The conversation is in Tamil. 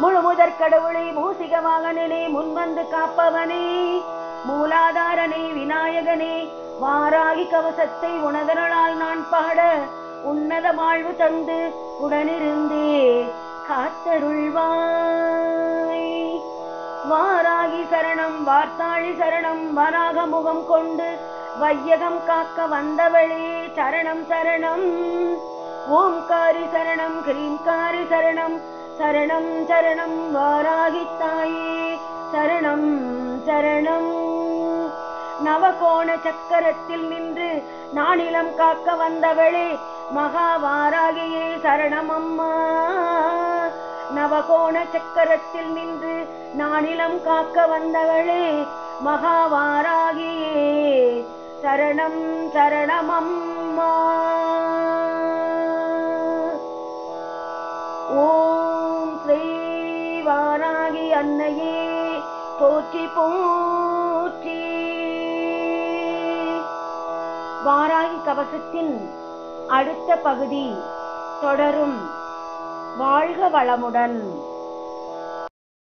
முழுமுதற் கடவுளை பூசிகவாகனனை முன்வந்து காப்பவனே. மூலாதாரனே விநாயகனே வாராகி கவசத்தை உனதனால் நான் பாட உன்னத வாழ்வு தந்து உடனிருந்தே. காத்தருள்வாய். வாராகி சரணம் வார்த்தாளி சரணம் வராக முகம் கொண்டு வையகம் காக்க வந்தவளே சரணம் சரணம். ஓம்காரி சரணம் கிரீம்காரி சரணம் சரணம் சரணம் வாராகித்தாயே. சரணம் சரணம். நவகோண சக்கரத்தில் நின்று நானிலம் காக்க வந்தவளே மகாவாராகியே சரணம் அம்மா. நவகோண சக்கரத்தில் நின்று நானிலம் காக்க வந்தவளே மகாவாராகியே. சரணம் சரணம் தன்னையே அன்னையே போற்றி போற்றி. வாராகி கவசத்தின் அடுத்த பகுதி தொடரும். வாழ்க வளமுடன்.